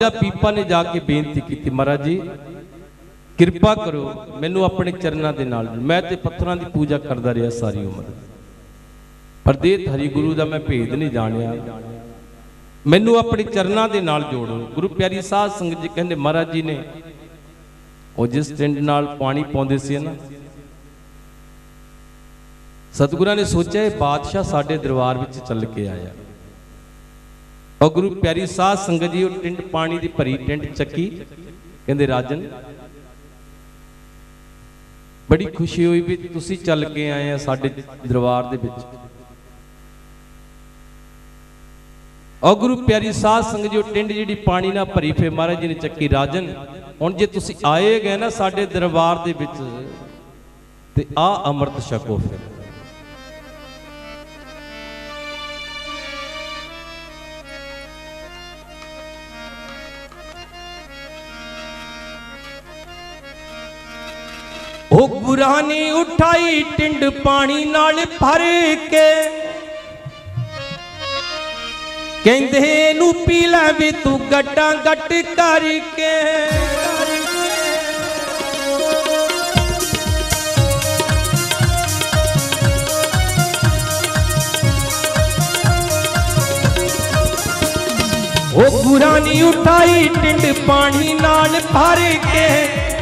ਰਾਜਾ ਪੀਪਾ ਨੇ ਜਾ ਕੇ ਬੇਨਤੀ ਕੀਤੀ, ਮਹਾਰਾਜ ਜੀ, ਕਿਰਪਾ ਕਰੋ ਮੈਨੂੰ ਆਪਣੇ ਚਰਨਾਂ ਦੇ ਨਾਲ ਮੈਂ ਤੇ ਪੱਥਰਾਂ ਦੀ ਪੂਜਾ ਕਰਦਾ ਰਿਹਾ ਸਾਰੀ ਉਮਰ। ਪਰ ਦੇਤ ਹਰੀ ਗੁਰੂ ਦਾ ਮੈਂ ਭੇਦ ਨਹੀਂ ਜਾਣਿਆ। ਮੈਨੂੰ ਆਪਣੇ ਚਰਨਾਂ ਦੇ ਨਾਲ ਜੋੜੋ। ਗੁਰੂ ਪਿਆਰੀ ਸਾਧ ਸੰਗਤ ਜੀ ਕਹਿੰਦੇ, ਮਹਾਰਾਜ ਜੀ ਨੇ ਉਹ ਜਿਸ ਟਿੰਡ ਨਾਲ ਪਾਣੀ ਪਾਉਂਦੇ ਸੀ ਨਾ, ਸਤਿਗੁਰਾਂ ਨੇ ਸੋਚਿਆ ਇਹ ਬਾਦਸ਼ਾਹ ਸਾਡੇ ਦਰਬਾਰ ਵਿੱਚ ਚੱਲ ਕੇ ਆਇਆ। ਉਹ ਗੁਰੂ ਪਿਆਰੀ ਸਾਧ ਸੰਗਤ ਜੀ, ਉਹ ਟਿੰਡ ਪਾਣੀ ਦੀ ਭਰੀ ਟਿੰਡ ਚੱਕੀ। ਕਹਿੰਦੇ, ਰਾਜਨ, ਬੜੀ ਖੁਸ਼ੀ ਹੋਈ ਵੀ ਤੁਸੀਂ ਚੱਲ ਕੇ ਆਏ ਆ ਸਾਡੇ ਦਰਬਾਰ ਦੇ ਵਿੱਚ। ਉਹ ਗੁਰੂ ਪਿਆਰੀ ਸਾਧ ਸੰਗਤ ਜੀ, ਉਹ ਟਿੰਡ ਜਿਹੜੀ ਪਾਣੀ ਨਾਲ ਭਰੀ ਫੇ ਮਹਾਰਾਜ ਜੀ ਨੇ ਚੱਕੀ। ਰਾਜਨ, ਹੁਣ ਜੇ ਤੁਸੀਂ ਆਏ ਗਏ ਨਾ ਸਾਡੇ ਦਰਬਾਰ ਦੇ ਵਿੱਚ, ਤੇ ਆ ਅੰਮ੍ਰਿਤ ਛਕੋ ਫਿਰ। ਉਹ ਗੁਰਾਂ ਨੇ ਉਠਾਈ ਟਿੰਡ ਪਾਣੀ ਨਾਲ ਭਰ ਕੇ ਕਹਿੰਦੇ ਇਹਨੂੰ ਪੀ ਲੈ ਵੀ ਤੂੰ ਗੱਟਾਂ ਗੱਟ ਕਰਕੇ ਉਹ ਗੁਰਾਂ ਨੇ ਉਠਾਈ ਟਿੰਡ ਪਾਣੀ ਨਾਲ ਭਰ ਕੇ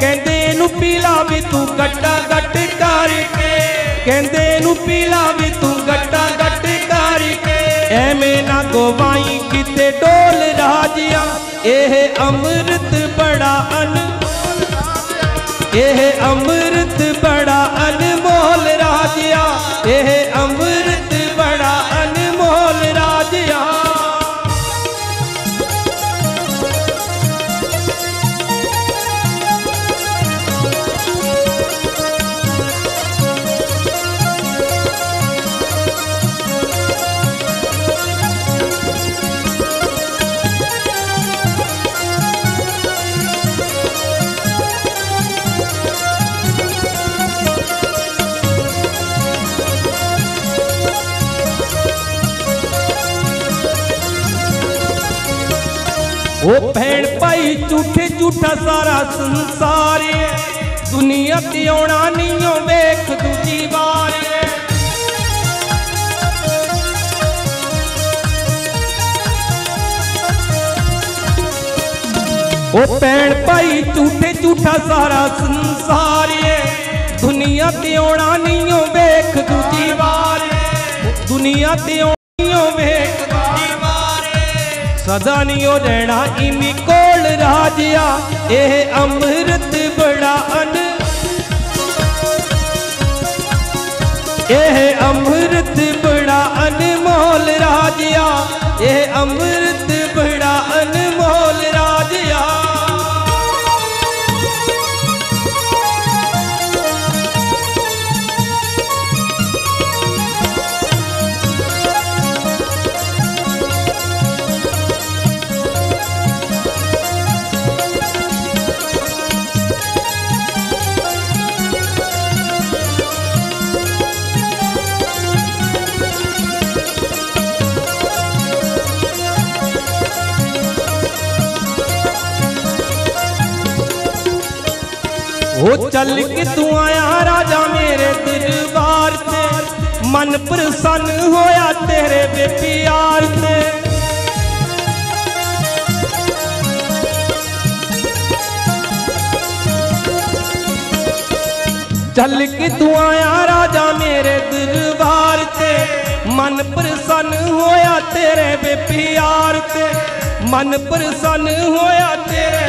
ਕਹਿੰਦੇ ਇਹਨੂੰ ਪੀ ਲਾ ਵੀ ਤੂੰ ਗੱਟਾਂ ਗੱਟ ਕਰਕੇ ਕਹਿੰਦੇ ਇਹਨੂੰ ਪੀ ਲਾ ਵੀ ਤੂੰ ਗੱਟਾਂ ਗੱਟ ਕਰਕੇ ਐਵੇਂ ਨਾ ਗਵਾਈ ਕਿਤੇ ਡੋਲ ਰਾਜਿਆ ਇਹ ਅੰਮ੍ਰਿਤ ਬੜਾ ਅਨ ਇਹ ਅੰਮ੍ਰਿਤ ਬੜਾ ਅਨਮੋਲ ਰਾਜਿਆ ਇਹ ਅੰਮ੍ਰਿਤ ओ भेड़ पाई झूठे झूठा सारा संसार दुनिया ते आना नहीं वेख दूजी बार ओ भेड़ पाई झूठे झूठा सारा संसार दुनिया ते आना नहीं वेख दूजी बार दुनिया ते वेख सदानियो रहना इमी कोल राजिया यह अमृत बड़ा अन। यह अमृत बड़ा अनमोल राजिया यह अमृत बड़ा हो चल के तू आया राजा मेरे दरबार से। मन प्रसन्न होया तेरे बेपियार से। चल के तू आया राजा मेरे दरबार से। मन प्रसन्न होया तेरे बेपियार से। मन प्रसन्न होया तेरे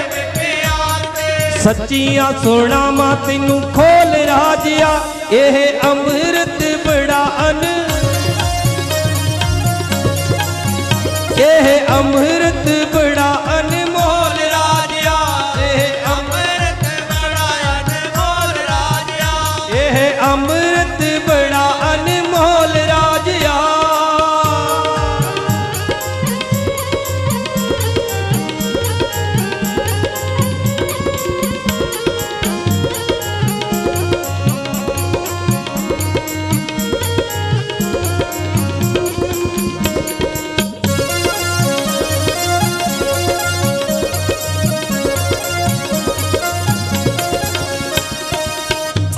ਸੱਚੀਆਂ ਸੁਣਾਵਾਂ ਤੈਨੂੰ ਖੋਲ ਰਾਜਿਆ ਇਹ ਅੰਮ੍ਰਿਤ ਬੜਾ ਅਨ। ਇਹ ਅੰਮ੍ਰਿਤ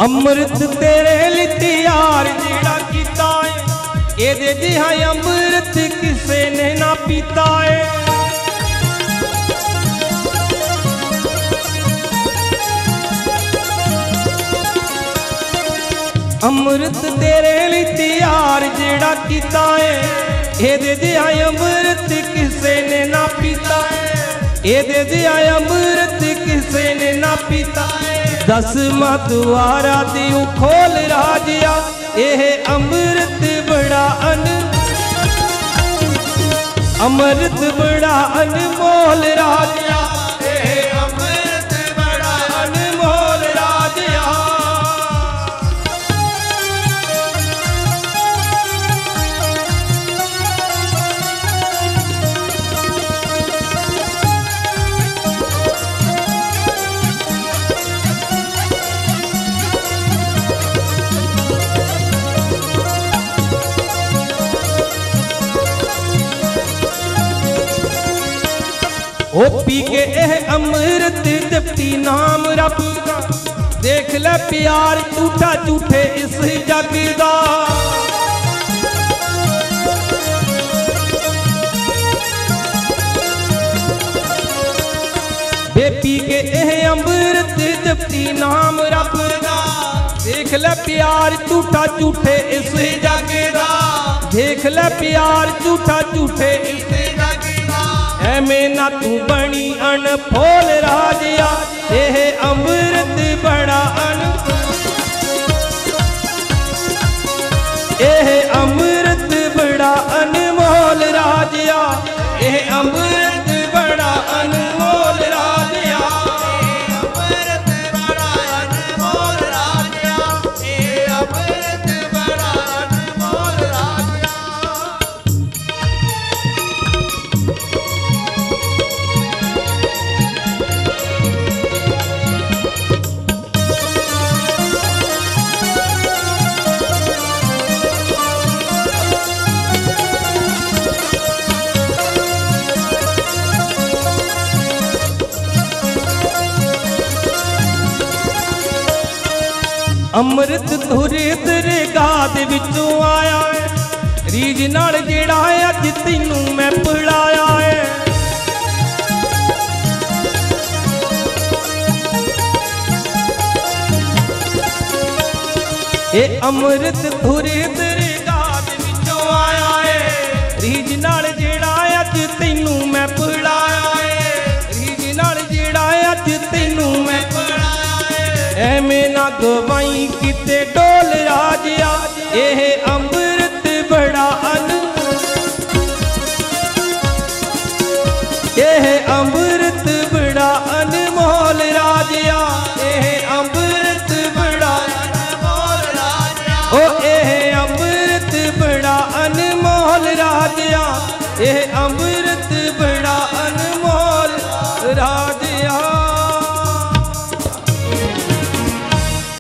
ਅੰਮ੍ਰਿਤ ਤੇਰੇ ਲਈ ਤਿਆਰ ਜਿਹੜਾ ਕੀਤਾ ਏ ਇਹਦੇ ਜਿਹਾ ਅੰਮ੍ਰਿਤ ਕਿਸੇ ਨੇ ਨਾ ਪੀਤਾ ਏ ਅੰਮ੍ਰਿਤ ਤੇਰੇ ਲਈ ਤਿਆਰ ਜਿਹੜਾ ਕੀਤਾ ਏ ਇਹਦੇ ਜਿਹਾ ਅੰਮ੍ਰਿਤ ਕਿਸੇ ਨੇ ਨਾ ਪੀਤਾ ਏ ਇਹਦੇ ਜਿਹਾ ਅੰਮ੍ਰਿਤ ਕਿਸੇ ਨੇ ਨਾ ਪੀਤਾ ਏ ਦਸ ਮਤਵਾਰਾ ਦੀ ਖੋਲ ਰਾਜਿਆ ਇਹ ਅੰਮ੍ਰਿਤ ਬੜਾ ਅਨ ਅੰਮ੍ਰਿਤ ਬੜਾ ਅਨਮੋਲ ਰਾਜਿਆ। ਉਹ ਪੀ ਕੇ ਇਹ ਅੰਮ੍ਰਿਤ ਜਪਤੀ ਨਾਮ ਰੱਬ ਦਾ ਦੇਖ ਲੈ ਪਿਆਰ ਝੂਠਾ ਝੂਠੇ ਇਸ ਜੱਗ ਦਾ ਵੇ ਪੀ ਕੇ ਇਹ ਅੰਮ੍ਰਿਤ ਜਪਤੀ ਨਾਮ ਰੱਬ ਦਾ ਦੇਖ ਲੈ ਪਿਆਰ ਝੂਠਾ ਝੂਠੇ ਇਸ ਜੱਗ ਦਾ ਦੇਖ ਲੈ ਪਿਆਰ ਝੂਠਾ ਝੂਠੇ ਇਸ ਜੱਗ ਦਾ तू बणी अनफोल राजा। अमृत बड़ा अन ਅੰਮ੍ਰਿਤ ਧੁਰੇ ਤੇਰੇ ਗਾਹ ਦੇ ਵਿੱਚੋਂ ਆਇਆ ਏ ਰੀਜ ਨਾਲ ਜਿਹੜਾ ਅੱਜ ਤੈਨੂੰ ਮੈਂ ਪੜਾਇਆ ਏ ਇਹ ਅੰਮ੍ਰਿਤ ਧੁਰੇ गवाई किते डोल राजा यह